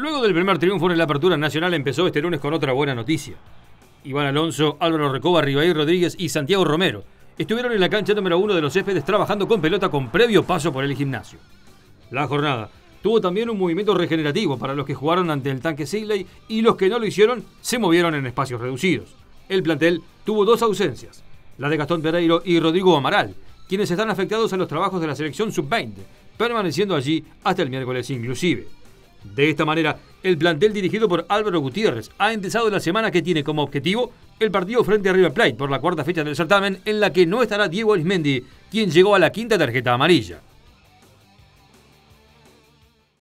Luego del primer triunfo en la apertura nacional empezó este lunes con otra buena noticia. Iván Alonso, Álvaro Recoba, Ribaí Rodríguez y Santiago Romero estuvieron en la cancha número uno de los céspedes trabajando con pelota con previo paso por el gimnasio. La jornada tuvo también un movimiento regenerativo para los que jugaron ante el tanque Sigley y los que no lo hicieron se movieron en espacios reducidos. El plantel tuvo dos ausencias, la de Gastón Pereiro y Rodrigo Amaral, quienes están afectados a los trabajos de la selección sub-20, permaneciendo allí hasta el miércoles inclusive. De esta manera, el plantel dirigido por Álvaro Gutiérrez ha empezado la semana que tiene como objetivo el partido frente a River Plate por la cuarta fecha del certamen en la que no estará Diego Arismendi, quien llegó a la quinta tarjeta amarilla.